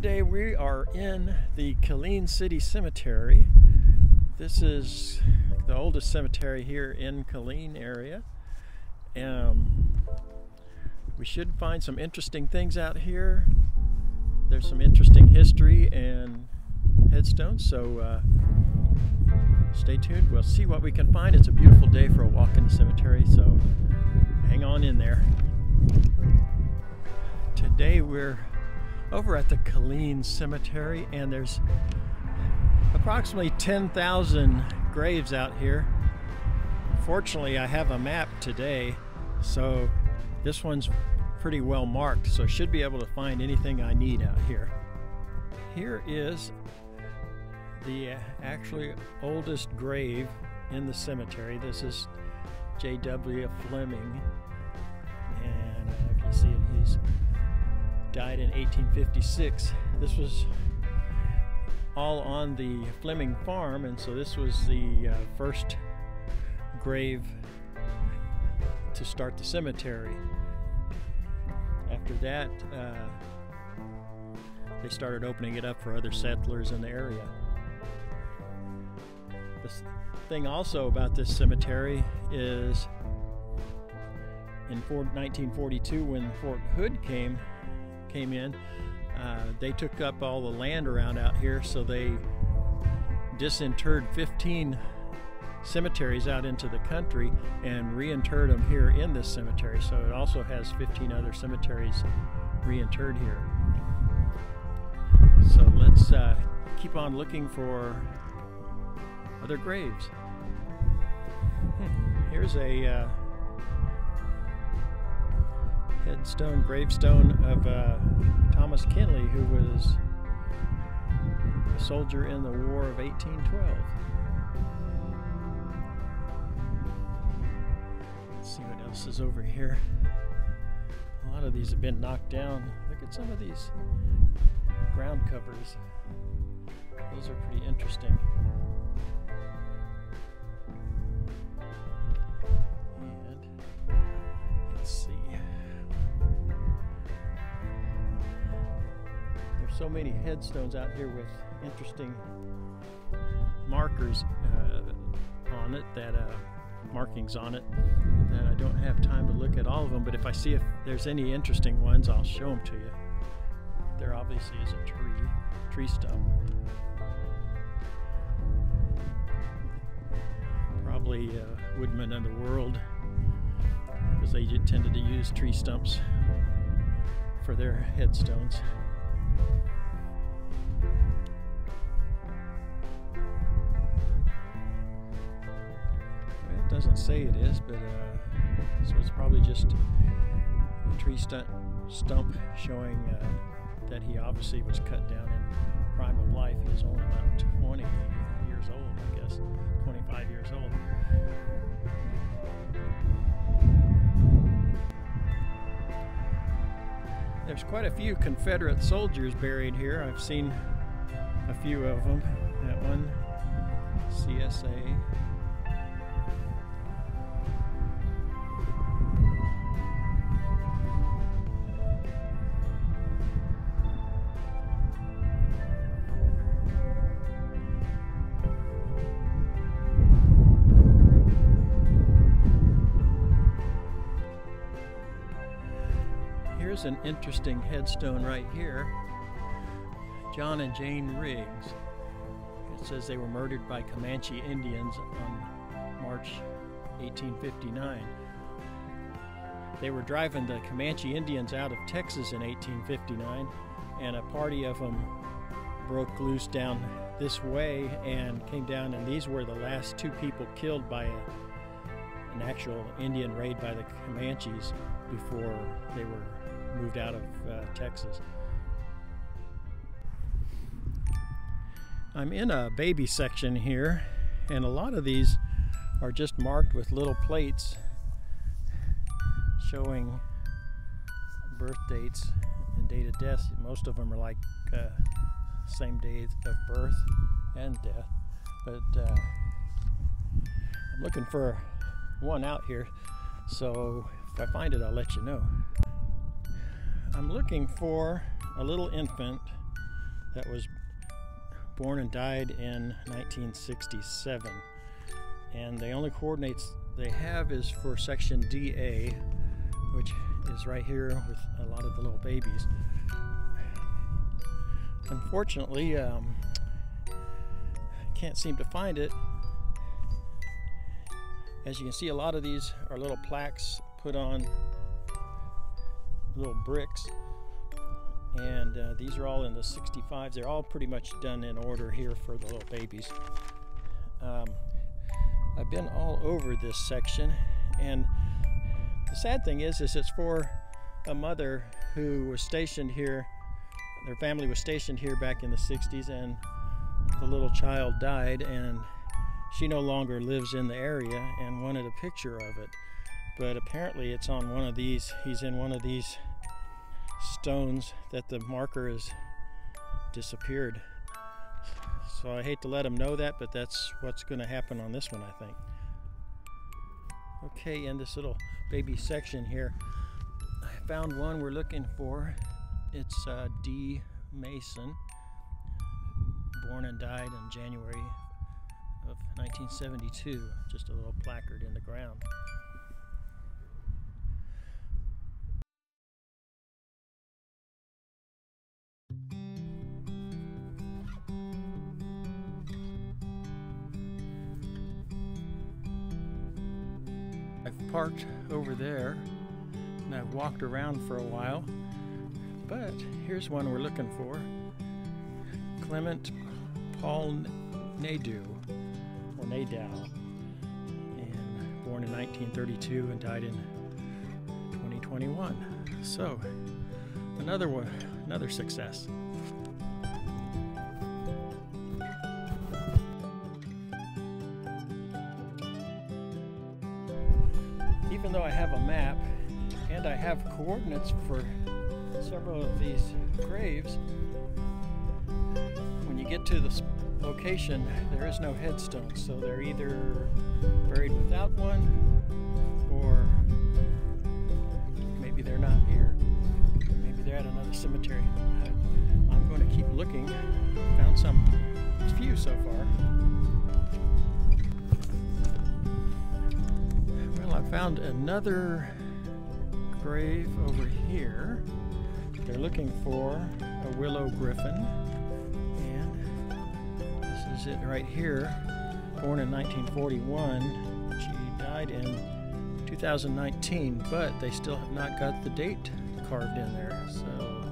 today we are in the Killeen City Cemetery. This is the oldest cemetery here in Killeen area. Um, we should find some interesting things out here. There's some interesting history and headstones, so uh, stay tuned. We'll see what we can find. It's a beautiful day for a walk in the cemetery, so hang on in there. Today we're over at the Killeen Cemetery, and there's approximately 10,000 graves out here. Fortunately, I have a map today, so this one's pretty well marked, so I should be able to find anything I need out here. Here is the actually oldest grave in the cemetery. This is J.W. Fleming, and if you see it, he's died in 1856. This was all on the Fleming farm, and so this was the uh, first grave to start the cemetery. After that, uh, they started opening it up for other settlers in the area. The thing also about this cemetery is in 1942 when Fort Hood came, came in, uh, they took up all the land around out here, so they disinterred 15 cemeteries out into the country and reinterred them here in this cemetery. So it also has 15 other cemeteries reinterred here. So let's uh, keep on looking for other graves. Hmm. Here's a uh, headstone, gravestone of uh, Thomas Kinley, who was a soldier in the War of 1812. Let's see what else is over here. A lot of these have been knocked down. Look at some of these ground covers. Those are pretty interesting. So many headstones out here with interesting markers uh, on it that uh, markings on it that I don't have time to look at all of them but if I see if there's any interesting ones I'll show them to you. There obviously is a tree tree stump. Probably uh, woodmen in the world because they tended to use tree stumps for their headstones doesn't say it is, but uh, so it's probably just a tree stump, stump showing uh, that he obviously was cut down in prime of life. He was only about 20 years old, I guess, 25 years old. There's quite a few Confederate soldiers buried here. I've seen a few of them. That one, CSA, Here's an interesting headstone right here. John and Jane Riggs. It says they were murdered by Comanche Indians on March 1859. They were driving the Comanche Indians out of Texas in 1859, and a party of them broke loose down this way and came down, and these were the last two people killed by a, an actual Indian raid by the Comanches before they were moved out of uh, Texas. I'm in a baby section here, and a lot of these are just marked with little plates showing birth dates and date of death. Most of them are like uh, same day of birth and death, but uh, I'm looking for one out here, so if I find it, I'll let you know. I'm looking for a little infant that was born and died in 1967. And the only coordinates they have is for section DA, which is right here with a lot of the little babies. Unfortunately, um, can't seem to find it. As you can see, a lot of these are little plaques put on little bricks. And uh, these are all in the 65s. They're all pretty much done in order here for the little babies. Um, I've been all over this section, and the sad thing is, is it's for a mother who was stationed here. Their family was stationed here back in the 60s, and the little child died, and she no longer lives in the area and wanted a picture of it. But apparently, it's on one of these. He's in one of these stones that the marker has disappeared. So I hate to let him know that, but that's what's going to happen on this one, I think. Okay, in this little baby section here, I found one we're looking for. It's uh, D. Mason, born and died in January of 1972. Just a little placard in the ground. Parked over there and I've walked around for a while, but here's one we're looking for Clement Paul Nadeau, or Nadeau, born in 1932 and died in 2021. So, another one, another success. Even though I have a map and I have coordinates for several of these graves, when you get to the location, there is no headstone. So they're either buried without one or maybe they're not here. Maybe they're at another cemetery. I'm going to keep looking. Found some few so far. Found another grave over here. They're looking for a willow griffin. And this is it right here. Born in 1941. She died in 2019, but they still have not got the date carved in there. So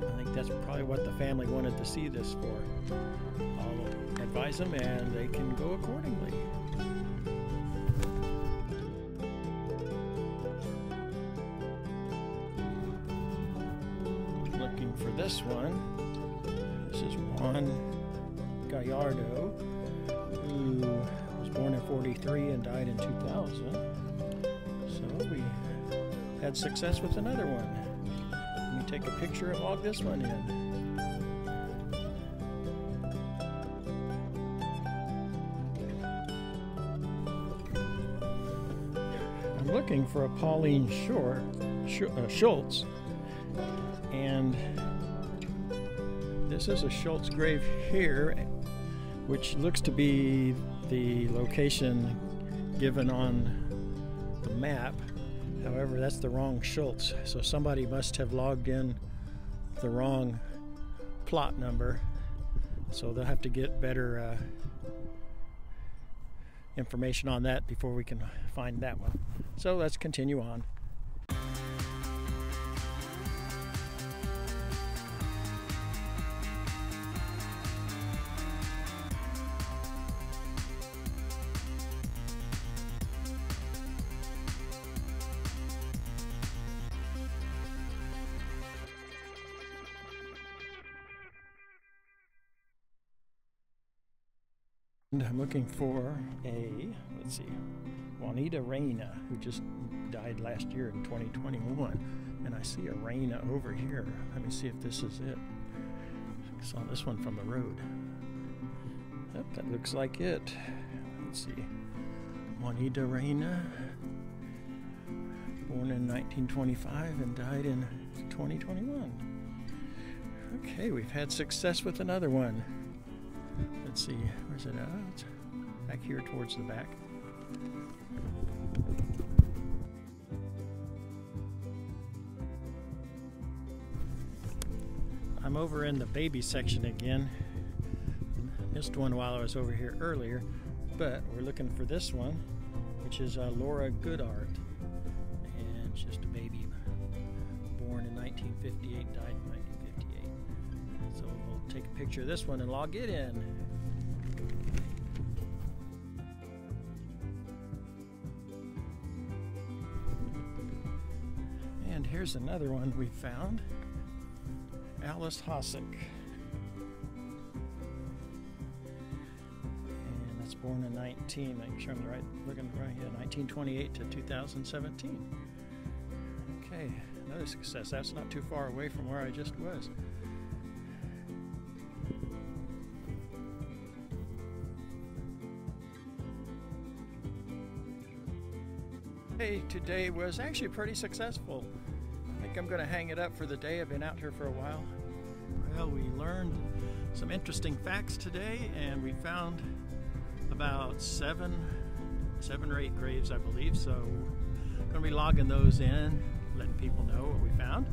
I think that's probably what the family wanted to see this for. I'll advise them and they can go accordingly. This one. This is Juan Gallardo, who was born in 43 and died in 2000. So we had success with another one. Let me take a picture and log this one in. I'm looking for a Pauline Short, uh, Schultz, and this is a Schultz grave here, which looks to be the location given on the map. However, that's the wrong Schultz, so somebody must have logged in the wrong plot number. So they'll have to get better uh, information on that before we can find that one. So let's continue on. I'm looking for a, let's see, Juanita Reyna, who just died last year in 2021. And I see a Reyna over here. Let me see if this is it. I saw this one from the road. Yep, that looks like it. Let's see. Juanita Reyna, born in 1925 and died in 2021. Okay, we've had success with another one. Let's see, where's it at? Back here towards the back. I'm over in the baby section again. Missed one while I was over here earlier, but we're looking for this one, which is uh, Laura Goodart. And it's just a baby born in 1958, died in 1958. So we'll take a picture of this one and log it in. And here's another one we found. Alice Hossack. And that's born in 19, make sure I'm the right, looking right here, 1928 to 2017. Okay, another success. That's not too far away from where I just was. Hey, today was actually pretty successful. I think I'm going to hang it up for the day. I've been out here for a while. Well, we learned some interesting facts today, and we found about seven, seven or eight graves, I believe. So, I'm going to be logging those in, letting people know what we found.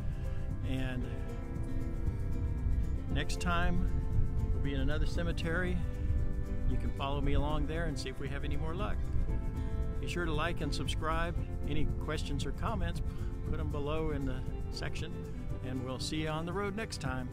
And next time, we'll be in another cemetery. You can follow me along there and see if we have any more luck. Be sure to like and subscribe. Any questions or comments, put them below in the section, and we'll see you on the road next time.